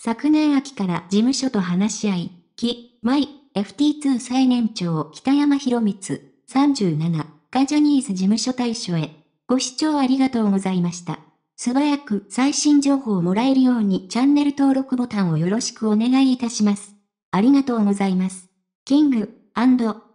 昨年秋から事務所と話し合い、キ、マイ、FT2 最年長北山博光、37、がジャニーズ事務所対処へ。ご視聴ありがとうございました。素早く最新情報をもらえるようにチャンネル登録ボタンをよろしくお願いいたします。ありがとうございます。キング、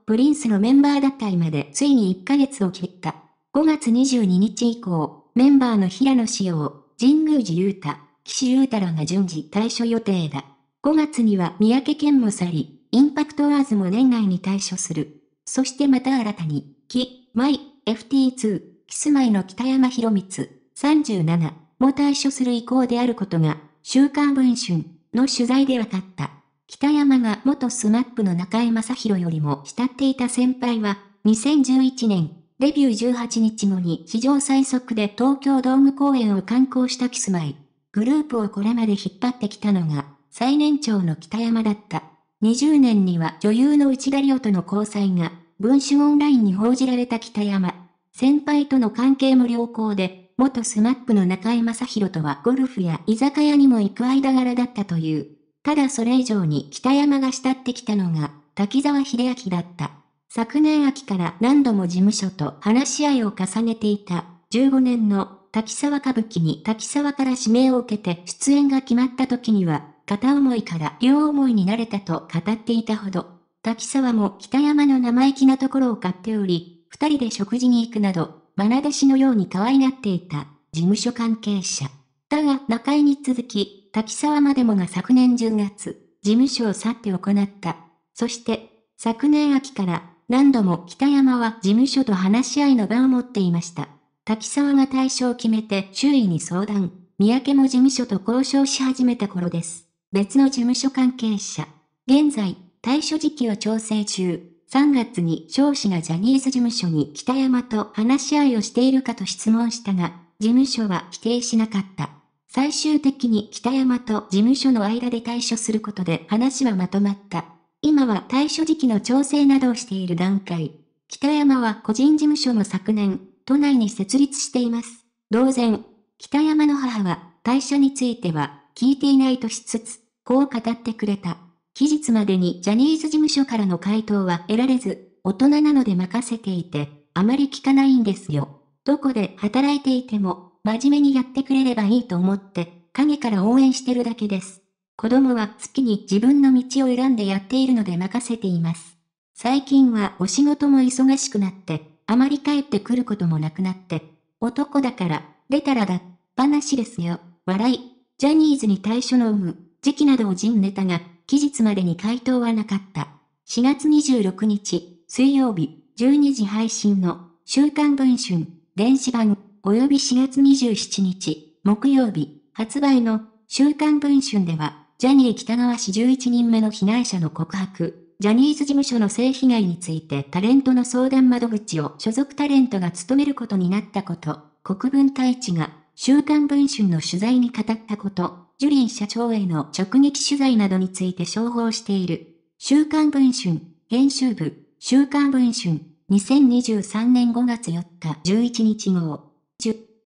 プリンスのメンバー脱退までついに1ヶ月を切った。5月22日以降、メンバーの平野志陽、神宮寺勇太、岸優太らが順次退所予定だ。5月には三宅健も去り、 IMPACTors も年内に退所する。そしてまた新たに、 Kis-My-Ft2、キスマイの北山宏光、37も退所する意向であることが、週刊文春の取材で分かった。北山が元スマップの中居正広よりも慕っていた先輩は、2011年、デビュー18日後に史上最速で東京ドーム公演を敢行したキスマイ。グループをこれまで引っ張ってきたのが、最年長の北山だった。20年には女優の内田理央との交際が、文春オンラインに報じられた北山。先輩との関係も良好で、元スマップの中居正広とはゴルフや居酒屋にも行く間柄だったという。ただそれ以上に北山が慕ってきたのが、滝沢秀明だった。昨年秋から何度も事務所と話し合いを重ねていた、15年の滝沢歌舞伎に滝沢から指名を受けて出演が決まった時には、片思いから両思いになれたと語っていたほど、滝沢も北山の生意気なところを買っており、二人で食事に行くなど、愛弟子のように可愛がっていた、事務所関係者。だが、中井に続き、滝沢までもが昨年10月、事務所を去って行った。そして、昨年秋から何度も北山は事務所と話し合いの場を持っていました。滝沢が対象を決めて周囲に相談、三宅も事務所と交渉し始めた頃です。別の事務所関係者。現在、対処時期を調整中。3月に少子がジャニーズ事務所に北山と話し合いをしているかと質問したが、事務所は否定しなかった。最終的に北山と事務所の間で対処することで話はまとまった。今は対処時期の調整などをしている段階。北山は個人事務所も昨年、都内に設立しています。同然、北山の母は、退社については、聞いていないとしつつ、こう語ってくれた。期日までにジャニーズ事務所からの回答は得られず、大人なので任せていて、あまり聞かないんですよ。どこで働いていても、真面目にやってくれればいいと思って、影から応援してるだけです。子供は好きに自分の道を選んでやっているので任せています。最近はお仕事も忙しくなって、あまり帰ってくることもなくなって、男だから、出たらだ、話ですよ、笑い。ジャニーズに対処の有無、時期などを人ネタが、期日までに回答はなかった。4月26日、水曜日、12時配信の、週刊文春、電子版、及び4月27日、木曜日、発売の、週刊文春では、ジャニー北川氏11人目の被害者の告白、ジャニーズ事務所の性被害についてタレントの相談窓口を所属タレントが務めることになったこと、国分太一が週刊文春の取材に語ったこと、ジュリー社長への直撃取材などについて商報している。週刊文春、編集部、週刊文春、2023年5月4日11日号、